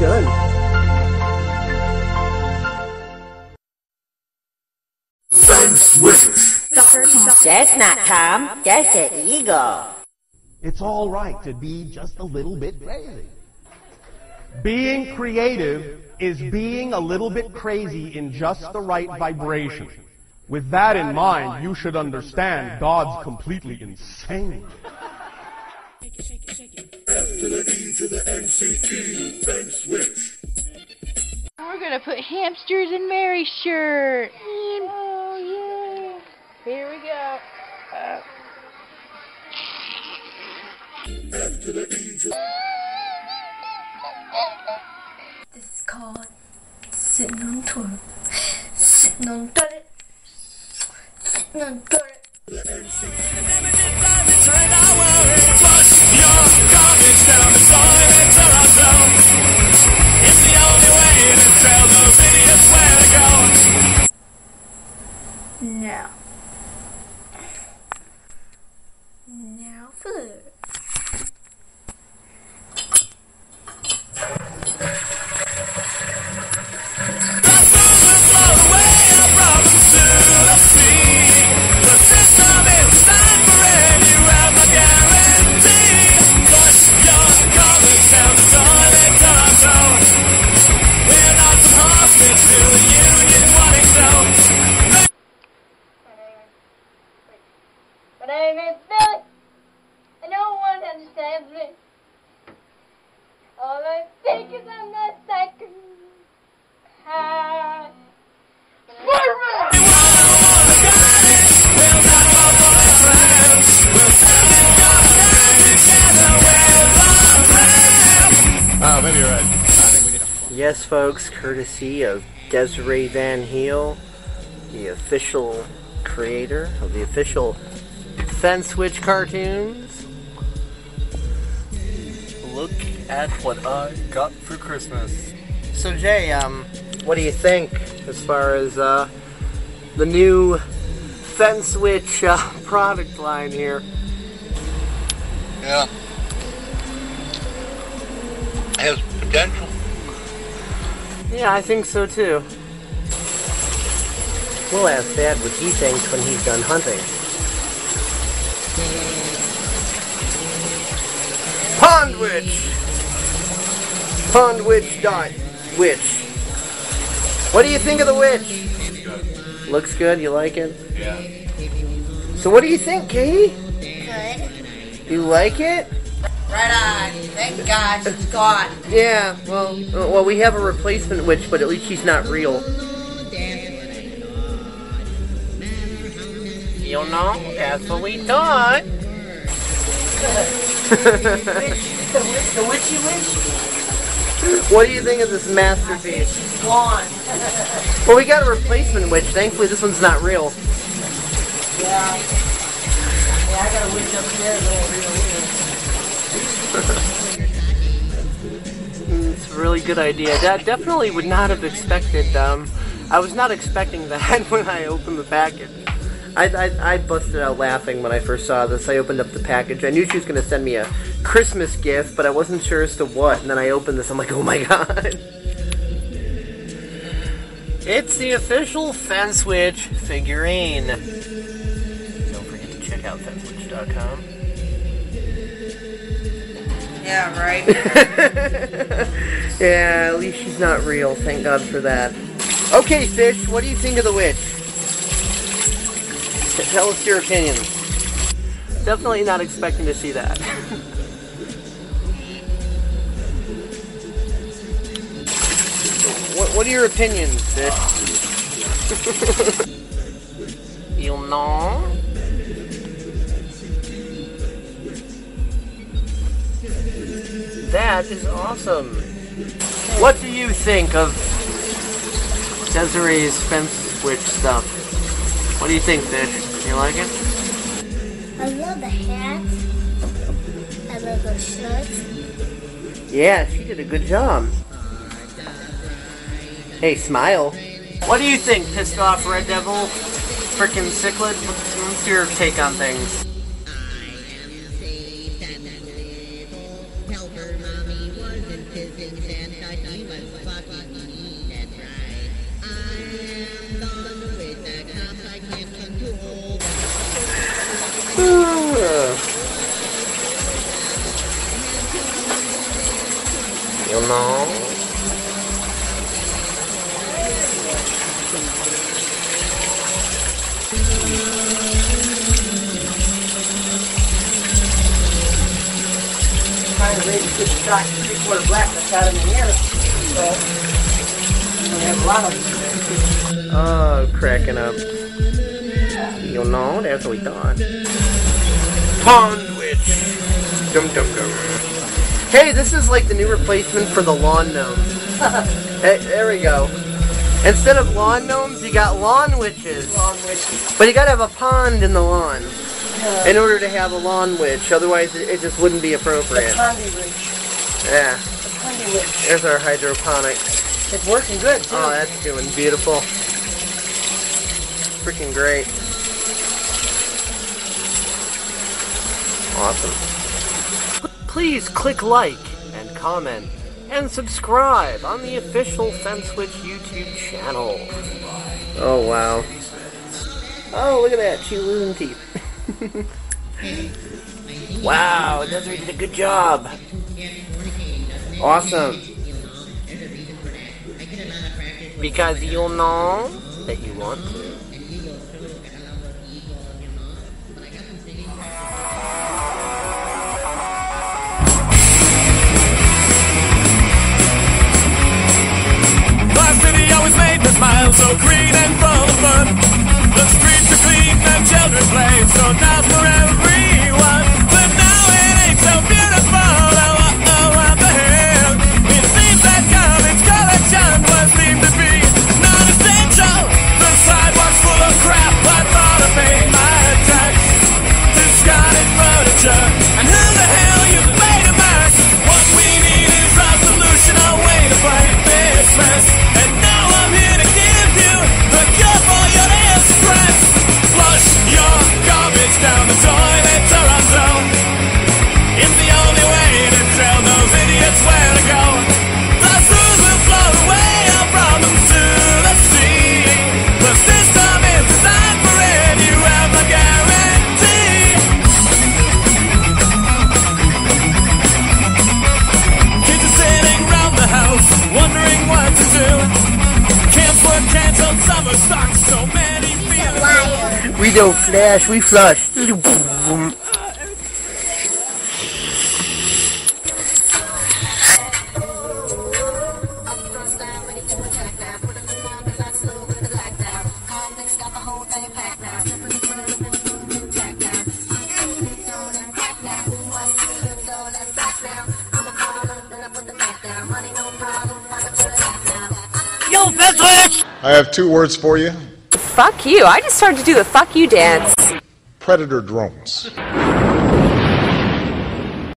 done. That's not Tom. That's an eagle. It's all right to be just a little bit crazy. Being creative is being a little bit crazy in just the right vibration. With that in mind, you should understand God's completely insane. We're gonna put hamsters in Mary's shirt. Oh yeah. Here we go. Uh, This is called sitting on toilet. Sitting on toilet. Sitting on toilet. Yes, folks, courtesy of Desiree Van Heel, the official creator of the official Fence Witch cartoons. look at what I got for Christmas. So, Jay, um, what do you think as far as uh, the new Fence Witch uh, product line here? Yeah. Has potential. Yeah, I think so too. We'll ask Dad what he thinks when he's done hunting. Pond Witch! Pond Witch dot witch. What do you think of the witch? Looks good, you like it? Yeah. So what do you think, Katie? Good. You like it? Right on. Thank God she's gone. Yeah, well, well, we have a replacement witch, but at least she's not real. You know, that's what we thought. The witchy witch? What do you think of this masterpiece? She's gone. Well, we got a replacement witch. Thankfully, this one's not real. Yeah. Yeah, I got a witch upstairs. It's a really good idea. That definitely would not have expected. Um, I was not expecting that when I opened the package. I, I, I busted out laughing when I first saw this. I opened up the package. I knew she was going to send me a Christmas gift, but I wasn't sure as to what. And then I opened this. I'm like, oh my god. It's the official Fence Witch figurine. Don't forget to check out fencewitch.com. Yeah, right. yeah, at least she's not real. Thank God for that. Okay, Fish, what do you think of the witch? Tell us your opinion. Definitely not expecting to see that. what, what are your opinions, Fish? you know? That is awesome. What do you think of Desiree's fence witch stuff? What do you think, Fish? You like it? I love the hat. I love the shirt. Yeah, she did a good job. Hey, smile. What do you think, pissed off Red Devil? Frickin' Cichlid? What's your take on things? Tell her mommy wasn't kissing Santa, he was fucking me, that's right. I am done with the cops, I can't control them. You know? Good shot, three quarter black that's out in the air. So, we have a lot of them. Oh, cracking up. You know, that's what we thought. Pond Witch. Dum dum dum. Hey, this is like the new replacement for the lawn gnome. hey, there we go. Instead of lawn gnomes, you got lawn witches. Long witch. But you gotta have a pond in the lawn In order to have a lawn witch. Otherwise, it, it just wouldn't be the appropriate. Condi witch. Yeah, The Condi witch. there's our hydroponics. It's working good, too. Oh, that's doing beautiful. Freaking great. Awesome. Please click like and comment and subscribe on the official FenceWitch YouTube channel. Oh, wow. Oh, look at that. She's losing teeth. Wow, Desiree did a good job. Awesome. Because you'll know that you want to. My city always made me smile, so green and full feelings. We don't flash, we flush. I have two words for you Fuck you. I just started to do the fuck you dance. predator drones.